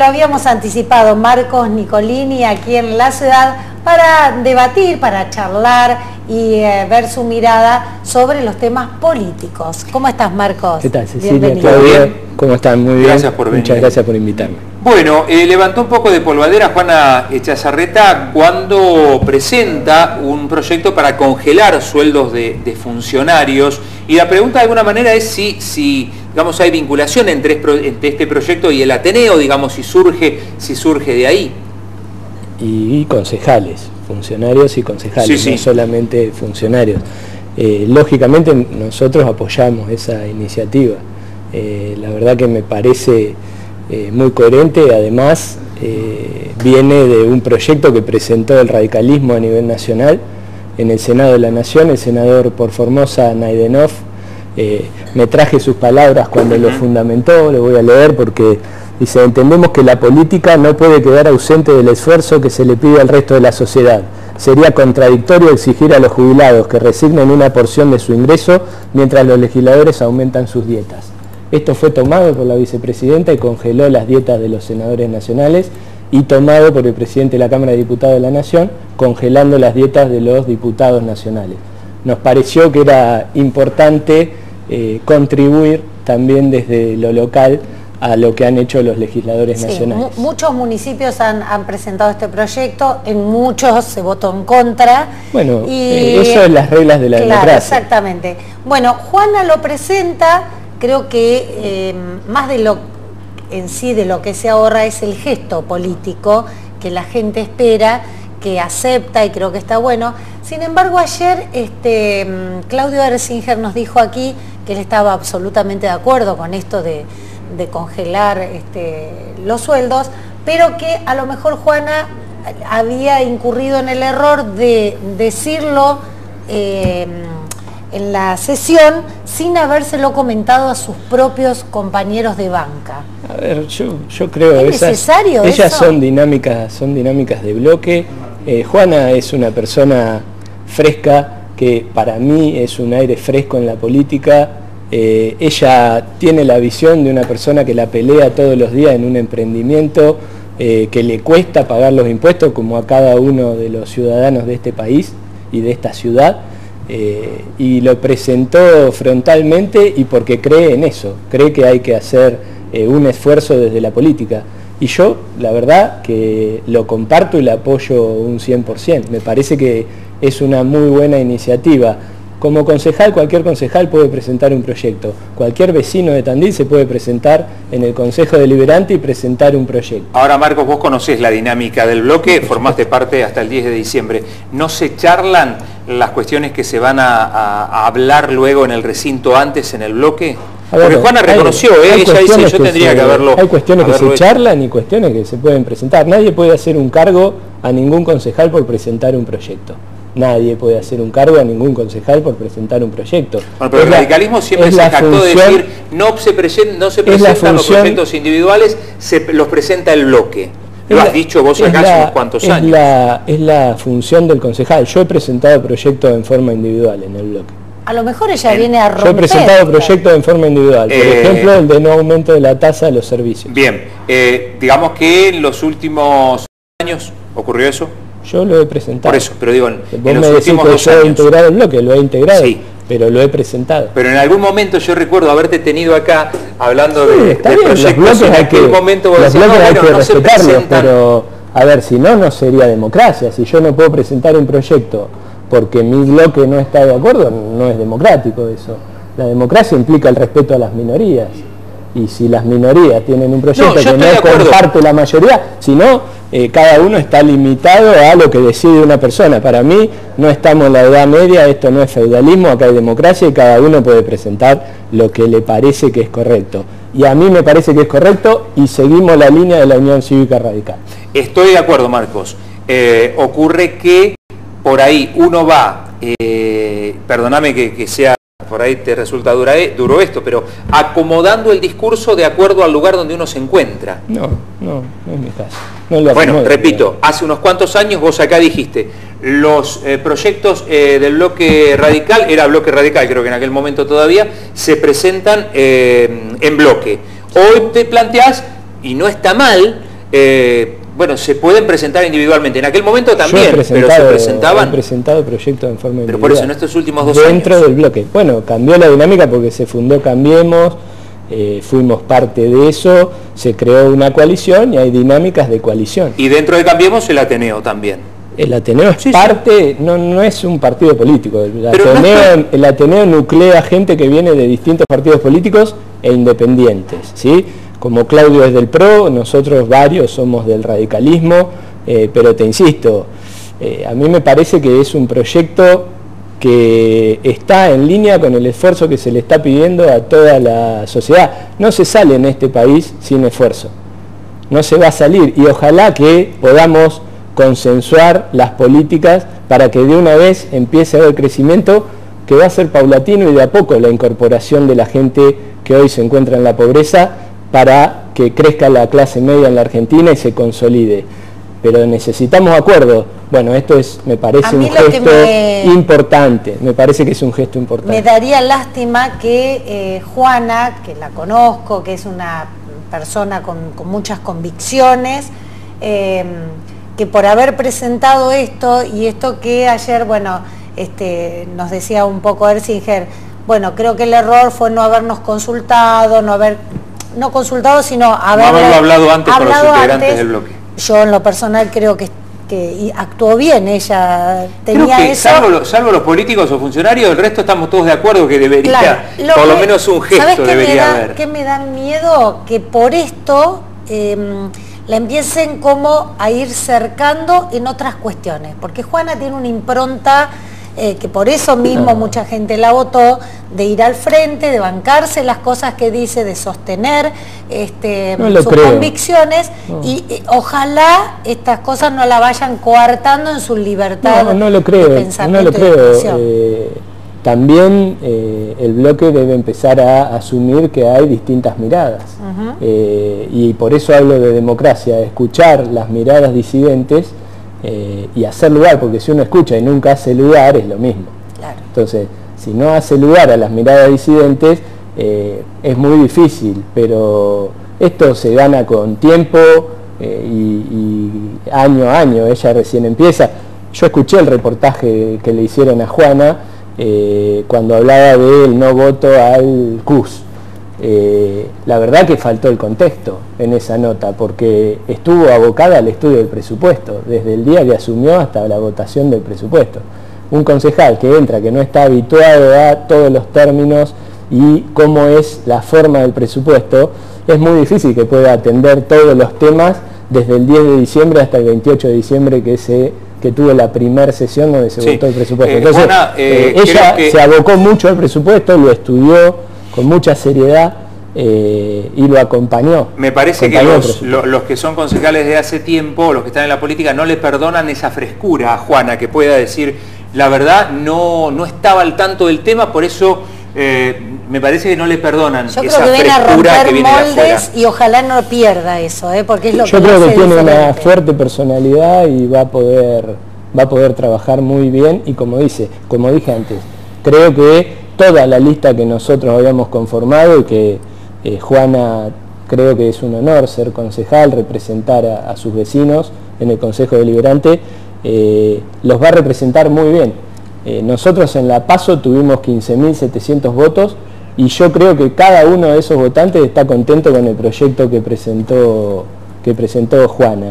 Lo habíamos anticipado Marcos Nicolini aquí en la ciudad para debatir, para charlar y eh, ver su mirada sobre los temas políticos. ¿Cómo estás, Marcos? ¿Qué tal, Cecilia? ¿Todo bien? ¿Cómo están? Muy bien. Gracias por venir. Muchas gracias por invitarme. Bueno, eh, levantó un poco de polvadera Juana Echazarreta cuando presenta un proyecto para congelar sueldos de, funcionarios y la pregunta de alguna manera es si, si digamos, hay vinculación entre, este proyecto y el Ateneo, digamos, si surge, si surge de ahí. Y, concejales, funcionarios y concejales, no solamente funcionarios. Eh, lógicamente nosotros apoyamos esa iniciativa. Eh, la verdad que me parece eh, muy coherente, además viene de un proyecto que presentó el radicalismo a nivel nacional en el Senado de la Nación, el senador por Formosa Naidenov me traje sus palabras cuando lo fundamentó, lo voy a leer porque dice, entendemos que la política no puede quedar ausente del esfuerzo que se le pide al resto de la sociedad. Sería contradictorio exigir a los jubilados que resignen una porción de su ingreso mientras los legisladores aumentan sus dietas. Esto fue tomado por la vicepresidenta y congeló las dietas de los senadores nacionales y tomado por el presidente de la Cámara de Diputados de la Nación, congelando las dietas de los diputados nacionales nos pareció que era importante eh, contribuir también desde lo local a lo que han hecho los legisladores nacionales. Muchos municipios han, presentado este proyecto, en muchos se votó en contra. Bueno, eh, eso es las reglas de la democracia. Exactamente. Bueno, Juana lo presenta, creo que eh, más de lo en sí de lo que se ahorra es el gesto político que la gente espera que acepta y creo que está bueno. Sin embargo, ayer este, mm, Claudio Erzinger nos dijo aquí que él estaba absolutamente de acuerdo con esto de, congelar este, los sueldos, pero que a lo mejor Juana había incurrido en el error de decirlo eh, en la sesión sin habérselo comentado a sus propios compañeros de banca. A ver, yo, creo que ellas son dinámicas, son dinámicas de bloque eh, Juana es una persona fresca, que para mí es un aire fresco en la política. Eh, ella tiene la visión de una persona que la pelea todos los días en un emprendimiento eh, que le cuesta pagar los impuestos como a cada uno de los ciudadanos de este país y de esta ciudad. y lo presentó frontalmente y porque cree en eso, cree que hay que hacer un esfuerzo desde la política. Y yo, la verdad, que lo comparto y le apoyo un 100%. Me parece que es una muy buena iniciativa. Como concejal, cualquier concejal puede presentar un proyecto. Cualquier vecino de Tandil se puede presentar en el Consejo Deliberante y presentar un proyecto. Ahora, Marcos, vos conocés la dinámica del bloque, formaste parte hasta el 10 de diciembre. ¿No se charlan las cuestiones que se van a hablar luego en el recinto antes en el bloque? Porque Juana reconoció, ¿eh? ella dice, yo tendría que haberlo. Hay cuestiones que se charlan y cuestiones que se pueden presentar. Nadie puede hacer un cargo a ningún concejal por presentar un proyecto. Nadie puede hacer un cargo a ningún concejal por presentar un proyecto. Bueno, pero el radicalismo siempre se jactó de decir, no se, no se presentan los proyectos individuales, se los presenta el bloque. Lo has dicho vos acá hace unos cuantos años. es la función del concejal. Yo he presentado proyectos en forma individual en el bloque a lo mejor ella viene a romper. Yo he presentado proyectos en forma individual, por eh, ejemplo, el de no aumento de la tasa de los servicios. Bien, eh, digamos que en los últimos años ocurrió eso. Yo lo he presentado. Por eso, pero digo, en, los últimos dos yo he integrado el bloque, lo he integrado. Sí. Pero lo he presentado. Pero en algún momento yo recuerdo haberte tenido acá hablando de, proyectos en aquel momento vos decías, no, hay que respetarlos, pero a ver, si no, no sería democracia. Si yo no puedo presentar un proyecto porque mi bloque no está de acuerdo, no es democrático eso. La democracia implica el respeto a las minorías. Y si las minorías tienen un proyecto que no comparte la mayoría, si no, eh, cada uno está limitado a lo que decide una persona. Para mí no estamos en la edad media, esto no es feudalismo, acá hay democracia y cada uno puede presentar lo que le parece que es correcto. Y a mí me parece que es correcto y seguimos la línea de la Unión Cívica Radical. Estoy de acuerdo, Marcos. Eh, ocurre que por ahí uno va, eh, perdóname que, sea, por ahí te resulta eh, duro esto, pero acomodando el discurso de acuerdo al lugar donde uno se encuentra. No, no, no es mi caso. bueno, repito, hace unos cuantos años vos acá dijiste, los eh, proyectos del bloque radical, era bloque radical creo que en aquel momento todavía, se presentan en bloque. Hoy te planteás, y no está mal, eh, bueno, se pueden presentar individualmente. En aquel momento también, pero se presentaban. He presentado proyectos en forma Pero por eso en estos últimos dos dentro del bloque. Bueno, cambió la dinámica porque se fundó Cambiemos, eh, fuimos parte de eso, se creó una coalición y hay dinámicas de coalición. Y dentro de Cambiemos el Ateneo también. El Ateneo es parte, No, no es un partido político. El Ateneo, el Ateneo nuclea gente que viene de distintos partidos políticos e independientes. ¿sí? Como Claudio es del PRO, nosotros varios somos del radicalismo, eh, pero te insisto, eh, a mí me parece que es un proyecto que está en línea con el esfuerzo que se le está pidiendo a toda la sociedad. No se sale en este país sin esfuerzo, no se va a salir y ojalá que podamos consensuar las políticas para que de una vez empiece a haber crecimiento que va a ser paulatino y de a poco la incorporación de la gente que hoy se encuentra en la pobreza para que crezca la clase media en la Argentina y se consolide. Pero necesitamos acuerdos. Bueno, esto es, me parece un gesto importante, me parece que es un gesto importante. Me daría lástima que eh, Juana, que la conozco, que es una persona con, muchas convicciones, eh, que por haber presentado esto y esto que ayer, bueno, este, nos decía un poco Ersinger, bueno, creo que el error fue no habernos consultado, no haber no consultado, sino haberlo hablado antes con los integrantes del bloque. Yo en lo personal creo que, que actuó bien, ella tenía eso. Salvo, los políticos o funcionarios, el resto estamos todos de acuerdo que debería, por lo menos un gesto debería me da, haber. ¿Qué me da miedo? Que por esto em, la empiecen como a ir cercando en otras cuestiones, porque Juana tiene una impronta eh, que por eso mismo mucha gente la votó, de ir al frente, de bancarse las cosas que dice, de sostener este, sus convicciones y eh, ojalá estas cosas no la vayan coartando en su libertad no, no lo creo, no lo creo. Eh, también el bloque debe empezar a asumir que hay distintas miradas. Y por eso hablo de democracia, escuchar las miradas disidentes eh, y hacer lugar, porque si uno escucha y nunca hace lugar es lo mismo. Entonces, si no hace lugar a las miradas disidentes, eh, es muy difícil, pero esto se gana con tiempo eh, y, año a año, ella recién empieza. Yo escuché el reportaje que le hicieron a Juana cuando hablaba del no voto al CUS. Eh, la verdad que faltó el contexto en esa nota, porque estuvo abocada al estudio del presupuesto, desde el día que asumió hasta la votación del presupuesto. Un concejal que entra, que no está habituado a todos los términos y cómo es la forma del presupuesto, es muy difícil que pueda atender todos los temas desde el 10 de diciembre hasta el 28 de diciembre que se que tuvo la primera sesión donde se votó el presupuesto. Eh, Entonces, eh, ella se abocó mucho al presupuesto, lo estudió, con mucha seriedad eh, y lo acompañó. Me parece que los, que son concejales de hace tiempo, los que están en la política, no le perdonan esa frescura a Juana, que pueda decir, la verdad, no, no estaba al tanto del tema, por eso eh, me parece que no le perdonan Yo esa creo que viene a romper moldes y ojalá no pierda eso, ¿eh? porque es lo Yo creo que tiene una fuerte personalidad y va a poder va a poder trabajar muy bien y como dice, como dije antes, creo que toda la lista que nosotros habíamos conformado y que eh, Juana creo que es un honor ser concejal, representar a, sus vecinos en el Consejo Deliberante, eh, los va a representar muy bien. Eh, nosotros en La Paso tuvimos 15.700 votos y yo creo que cada uno de esos votantes está contento con el proyecto que presentó que presentó Juana.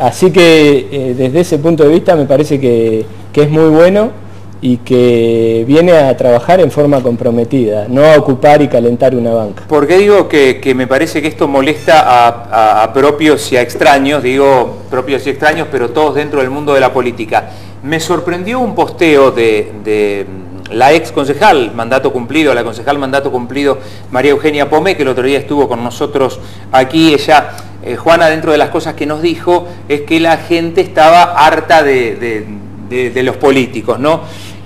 así que desde ese punto de vista me parece que, que es muy bueno y que viene a trabajar en forma comprometida, no a ocupar y calentar una banca. ¿Por qué digo que, me parece que esto molesta a, propios y a extraños? Digo propios y extraños, pero todos dentro del mundo de la política. Me sorprendió un posteo de, la ex concejal, mandato cumplido, la concejal mandato cumplido, María Eugenia Pome, que el otro día estuvo con nosotros aquí. Ella, eh, Juana, dentro de las cosas que nos dijo, es que la gente estaba harta de, de los políticos, ¿no?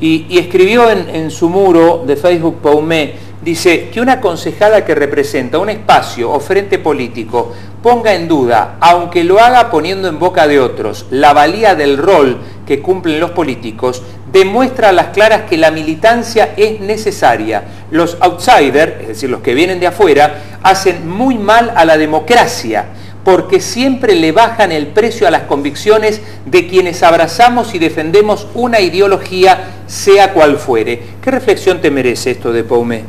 Y, escribió en, su muro de Facebook Paumé, dice que una concejala que representa un espacio o frente político ponga en duda, aunque lo haga poniendo en boca de otros, la valía del rol que cumplen los políticos, demuestra a las claras que la militancia es necesaria. Los outsiders, es decir, los que vienen de afuera, hacen muy mal a la democracia porque siempre le bajan el precio a las convicciones de quienes abrazamos y defendemos una ideología, sea cual fuere. ¿Qué reflexión te merece esto de Paume?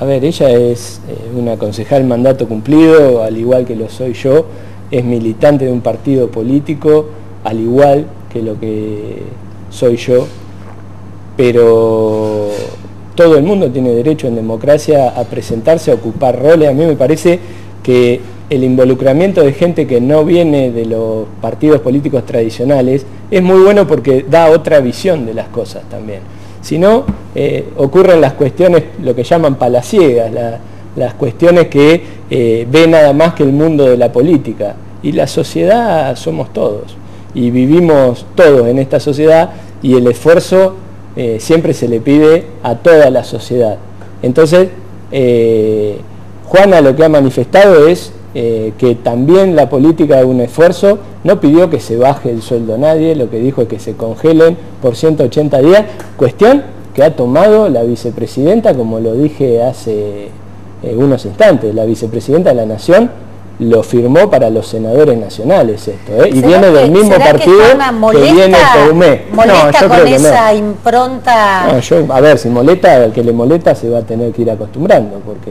A ver, ella es eh, una concejal mandato cumplido, al igual que lo soy yo, es militante de un partido político, al igual que lo que soy yo, pero todo el mundo tiene derecho en democracia a presentarse, a ocupar roles. A mí me parece que el involucramiento de gente que no viene de los partidos políticos tradicionales es muy bueno porque da otra visión de las cosas también. Si no, eh, ocurren las cuestiones, lo que llaman palaciegas, las cuestiones que eh, ve nada más que el mundo de la política. Y la sociedad somos todos. Y vivimos todos en esta sociedad y el esfuerzo eh, siempre se le pide a toda la sociedad. Entonces, Juana lo que ha manifestado es eh, que también la política de un esfuerzo, no pidió que se baje el sueldo a nadie, lo que dijo es que se congelen por 180 días, cuestión que ha tomado la vicepresidenta, como lo dije hace eh, unos instantes, la vicepresidenta de la Nación lo firmó para los senadores nacionales esto, ¿eh? y viene del mismo partido que, viene Paumé. ¿Molesta con esa impronta? a ver, si molesta, el que le molesta se va a tener que ir acostumbrando, porque...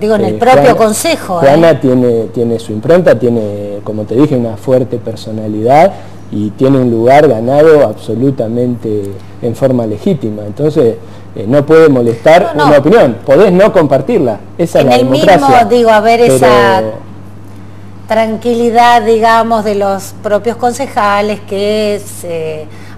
Digo, en el eh, propio Consejo. Juana ¿eh? tiene, tiene su impronta, tiene, como te dije, una fuerte personalidad y tiene un lugar ganado absolutamente en forma legítima. Entonces, no puede molestar una opinión, podés no compartirla, esa es la el Mismo, digo, a ver esa tranquilidad, digamos, de los propios concejales que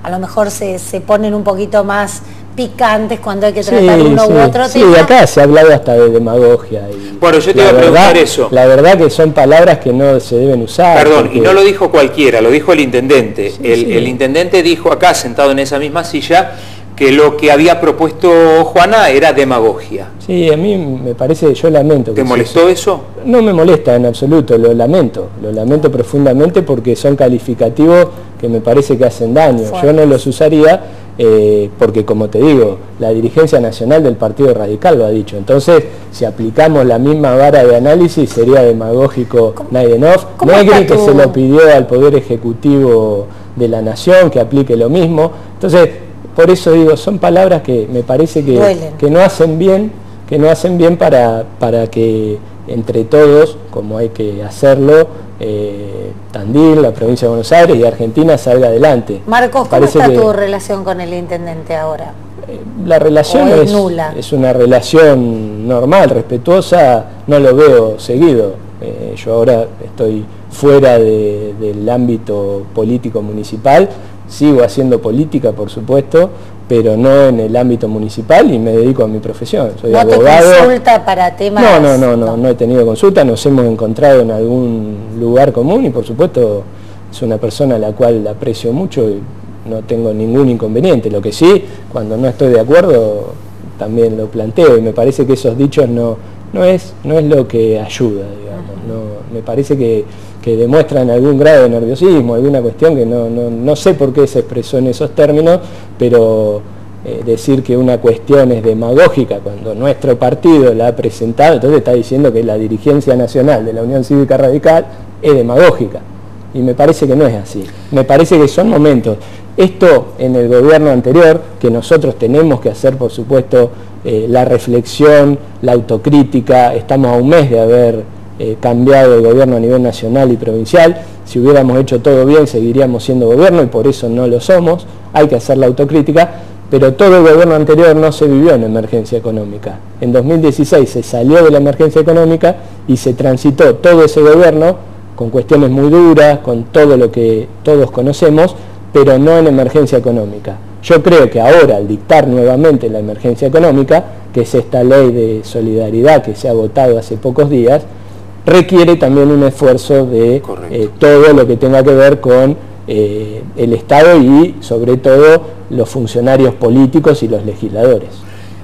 a lo mejor se, ponen un poquito más picantes cuando hay que tratar uno u otro sí, tema. Sí, acá se ha hablado hasta de demagogia. Y bueno, yo te iba a preguntar eso. La verdad que son palabras que no se deben usar. Perdón, y no lo dijo cualquiera, lo dijo el intendente. el, el intendente dijo acá, sentado en esa misma silla, que lo que había propuesto Juana era demagogia. Sí, a mí me parece, yo lamento. ¿Te molestó eso? No me molesta en absoluto, lo lamento, lo lamento profundamente porque son calificativos que me parece que hacen daño. Yo no los usaría eh, porque, como te digo, la dirigencia nacional del Partido Radical lo ha dicho. Entonces, si aplicamos la misma vara de análisis, sería demagógico Naidenov. Negri, que se lo pidió al Poder Ejecutivo de la Nación, que aplique lo mismo. Entonces, por eso digo, son palabras que me parece que, que no hacen bien, que no hacen bien para, para que entre todos, como hay que hacerlo, eh, Tandil, la provincia de Buenos Aires y Argentina salga adelante. Marcos, ¿cómo está tu relación con el intendente ahora? Eh, la relación es, es, una relación normal, respetuosa, no lo veo seguido. Eh, yo ahora estoy fuera del ámbito político municipal, Sigo haciendo política, por supuesto, pero no en el ámbito municipal y me dedico a mi profesión. Soy ¿No abogado. te consulta para temas...? No, no, no, no, no, he tenido consulta, nos hemos encontrado en algún lugar común y por supuesto es una persona a la cual aprecio mucho y no tengo ningún inconveniente. Lo que sí, cuando no estoy de acuerdo, también lo planteo y me parece que esos dichos no, no, es, no es lo que ayuda, digamos. No, me parece que que demuestran algún grado de nerviosismo, alguna cuestión que no, sé por qué se expresó en esos términos, pero eh, decir que una cuestión es demagógica cuando nuestro partido la ha presentado, entonces está diciendo que la dirigencia nacional de la Unión Cívica Radical es demagógica. Y me parece que no es así. Me parece que son momentos. Esto en el gobierno anterior, que nosotros tenemos que hacer, por supuesto, eh, la reflexión, la autocrítica, estamos a un mes de haber eh, cambiado el gobierno a nivel nacional y provincial. Si hubiéramos hecho todo bien, seguiríamos siendo gobierno y por eso no lo somos. Hay que hacer la autocrítica, pero todo el gobierno anterior no se vivió en emergencia económica. En 2016 se salió de la emergencia económica y se transitó todo ese gobierno con cuestiones muy duras, con todo lo que todos conocemos, pero no en emergencia económica. Yo creo que ahora, al dictar nuevamente la emergencia económica, que es esta ley de solidaridad que se ha votado hace pocos días, requiere también un esfuerzo de eh, todo lo que tenga que ver con eh, el Estado y sobre todo los funcionarios políticos y los legisladores.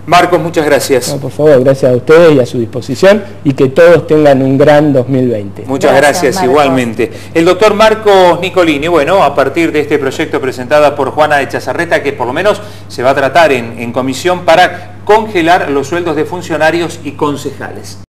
Marcos, muchas gracias. por favor, gracias a ustedes y a su disposición y que todos tengan un gran 2020. Muchas gracias, igualmente. El doctor Marcos Nicolini, bueno, a partir de este proyecto presentado por Juana de Chazarreta, que por lo menos se va a tratar en comisión para congelar los sueldos de funcionarios y concejales.